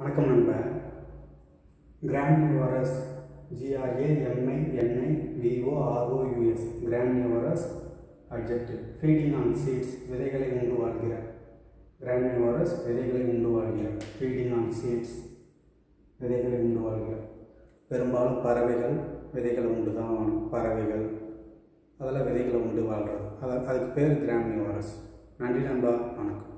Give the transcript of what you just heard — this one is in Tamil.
வணக்கம் நண்பா. Granivorous G R A M I N I V O R O U S granivorous adjective feeding on seeds விதைகளை உண்டு வாழ்கிற கிராண்டியூவரஸ் விதைகளை உண்டு வாழ்கிற ஃபீடிங் ஆன் சீட்ஸ் விதைகளை உண்டு வாழ்கிற பெரும்பாலும் பறவைகள் விதைகளை உண்டு தான் பறவைகள் அதெல்லாம் விதைகளை உண்டு வாழ்கிறது. அது அதுக்கு பேர் கிராண்டியூவரஸ் நன்றி நண்பா. வணக்கம்.